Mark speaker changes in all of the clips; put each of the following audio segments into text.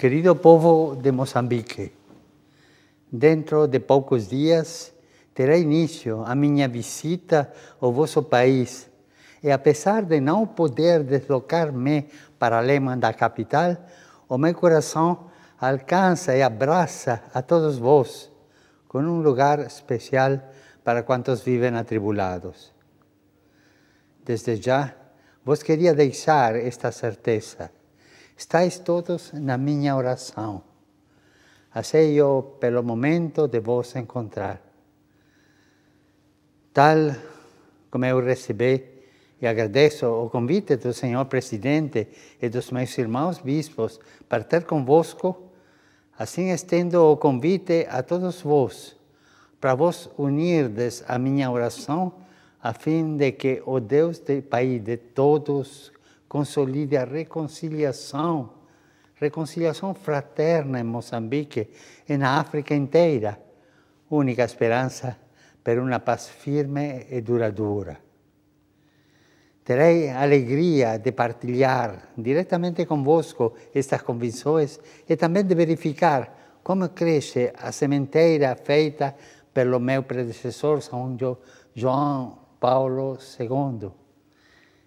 Speaker 1: Querido povo de Moçambique, dentro de poucos dias terá início a minha visita ao vosso país. E apesar de não poder deslocar-me para além da capital, o meu coração alcança e abraça a todos vós, com um lugar especial para quantos vivem atribulados. Desde já, vos queria deixar esta certeza. Estais todos na minha oração. Anseio pelo momento de vos encontrar. Tal como eu recebi e agradeço o convite do senhor presidente e dos meus irmãos bispos para ter convosco, assim estendo o convite a todos vós, para vos unirdes à minha oração, a fim de que o Deus de Pai de todos consolide a reconciliação, reconciliação fraterna em Moçambique e na África inteira, única esperança para uma paz firme e duradoura. Terei alegria de partilhar diretamente convosco estas convicções e também de verificar como cresce a sementeira feita pelo meu predecessor, São João Paulo II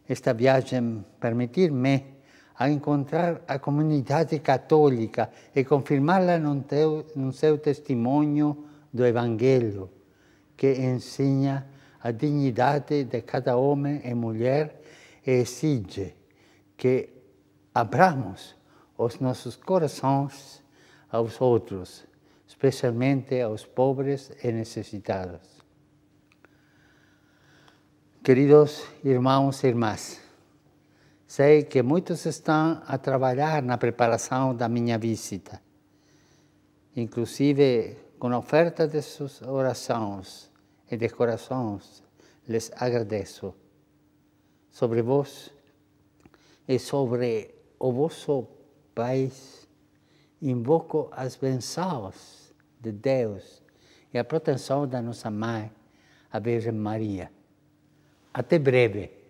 Speaker 1: esta viagem permitir-me a encontrar a comunidade católica e confirmá-la no seu testemunho do Evangelho, que ensina a dignidade de cada homem e mulher e exige que abramos os nossos corações aos outros, especialmente aos pobres e necessitados. Queridos irmãos e irmãs, sei que muitos estão a trabalhar na preparação da minha visita, inclusive com a oferta de suas orações e de corações, les agradeço. Sobre vós e sobre o vosso país, invoco as bênçãos de Deus e a proteção da nossa mãe, a Virgem Maria. Até breve.